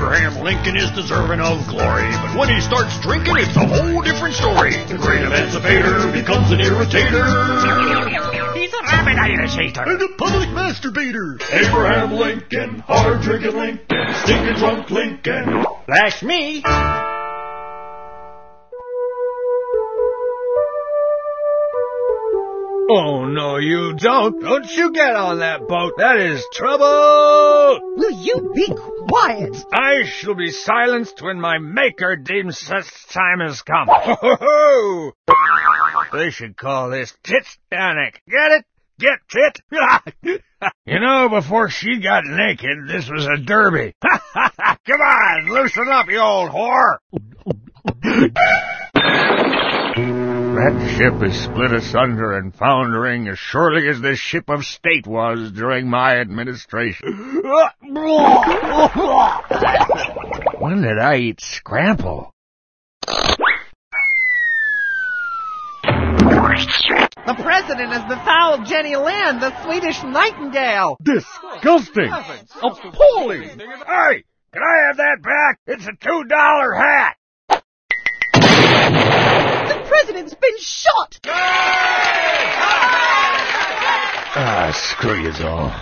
Abraham Lincoln is deserving of glory, but when he starts drinking, it's a whole different story. The great emancipator becomes an irritator. He's a rabbit irritator. And a public masturbator. Abraham Lincoln, hard drinking Lincoln, stinking drunk Lincoln. That's me. Oh, no, you don't. Don't you get on that boat. That is trouble. Will you be quiet? I shall be silenced when my maker deems such time has come. Ho, ho, ho. They should call this Titanic. Get it? Get tit? you know, before she got naked, this was a derby. Come on, loosen up, you old whore. That ship is split asunder and foundering as surely as this ship of state was during my administration. when did I eat scramble? The president has befouled Jenny Lind, the Swedish nightingale. Disgusting! Appalling! Hey! Can I have that back? It's a two dollar hat! The president's been shot! Ah, screw you all.